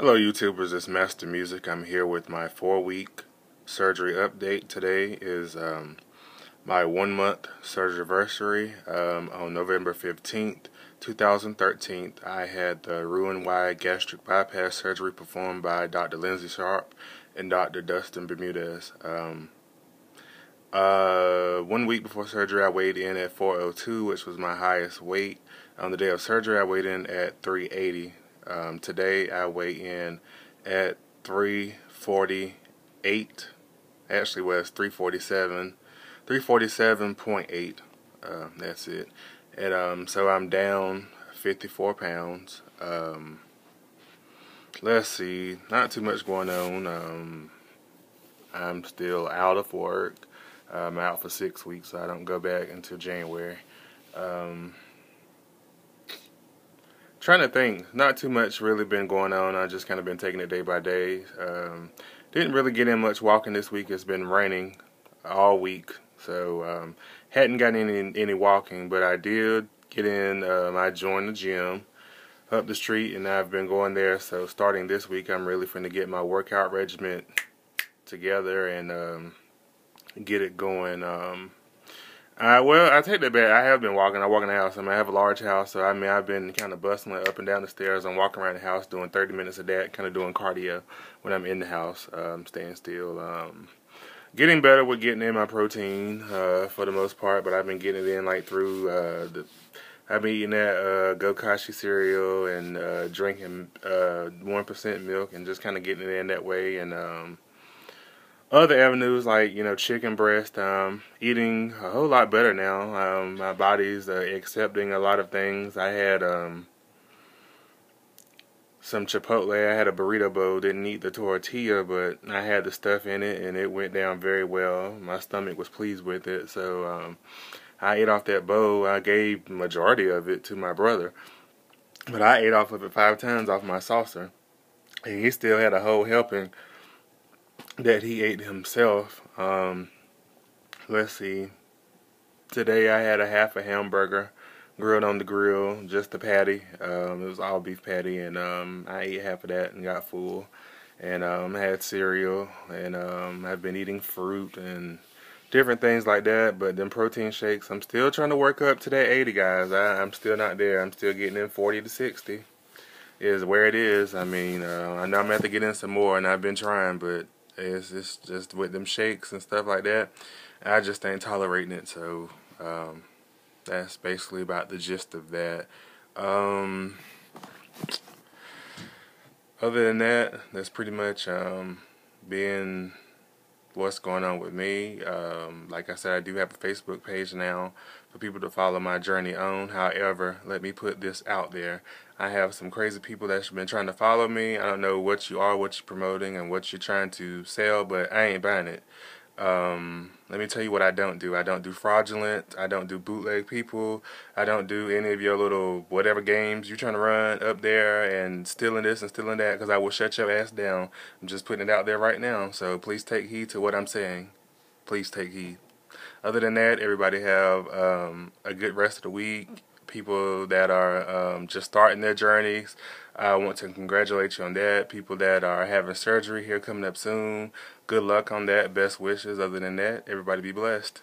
Hello YouTubers, it's Master Music. I'm here with my four week surgery update. Today is um, my one month surgery anniversary. Um, on November 15th, 2013, I had the Roux-en-Y gastric bypass surgery performed by Dr. Lindsay Sharp and Dr. Dustin Bermudez. Um, uh, one week before surgery, I weighed in at 402, which was my highest weight. On the day of surgery, I weighed in at 380. Um, today I weigh in at 348. Actually, was 347, 347.8. Uh, that's it. And um, so I'm down 54 pounds. Um, let's see, not too much going on. Um, I'm still out of work. I'm out for six weeks, so I don't go back until January. Um, trying to think. Not too much really been going on. I just kind of been taking it day by day. Um, didn't really get in much walking this week. It's been raining all week, so um, hadn't gotten any any walking. But I did get in. Um, I joined the gym up the street, and I've been going there. So starting this week, I'm really to get my workout regiment together and um, get it going. Uh, well, I take that back. I have been walking. I walk in the house. I mean, I have a large house, so I mean, I've been kind of bustling up and down the stairs. I'm walking around the house doing 30 minutes of that, kind of doing cardio when I'm in the house, um, staying still. Um, getting better with getting in my protein uh, for the most part, but I've been getting it in like through uh, the. I've been eating that uh, Gokashi cereal and uh, drinking uh, one milk and just kind of getting it in that way and. Um, other avenues like you know chicken breast um, eating a whole lot better now. Um, my body's uh, accepting a lot of things. I had um, some chipotle. I had a burrito bowl. Didn't eat the tortilla but i had the stuff in it and it went down very well. My stomach was pleased with it. So um, i ate off that bowl. I gave majority of it to my brother but i ate off of it five times off my saucer. And he still had a whole helping that he ate himself. Um, let's see. Today I had a half a hamburger grilled on the grill, just the patty. Um, it was all beef patty, and um, I ate half of that and got full. And um, I had cereal, and um, I've been eating fruit and different things like that. But then protein shakes, I'm still trying to work up to that 80, guys. I, I'm still not there. I'm still getting in 40 to 60. Is where it is. I mean, uh, I know I'm gonna have to get in some more, and I've been trying, but it's, it's just with them shakes and stuff like that. I just ain't tolerating it. So um, that's basically about the gist of that. Um, other than that, that's pretty much um, being what's going on with me. Um, like I said, I do have a Facebook page now for people to follow my journey on. However, let me put this out there. I have some crazy people that's been trying to follow me. I don't know what you are, what you're promoting, and what you're trying to sell, but I ain't buying it. Um, let me tell you what I don't do. I don't do fraudulent. I don't do bootleg people. I don't do any of your little whatever games you're trying to run up there and stealing this and stealing that because I will shut your ass down. I'm just putting it out there right now. So please take heed to what I'm saying. Please take heed. Other than that, everybody have um, a good rest of the week. People that are um, just starting their journeys, I want to congratulate you on that. People that are having surgery here coming up soon, good luck on that. Best wishes. Other than that, everybody be blessed.